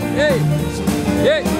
Hey! Hey!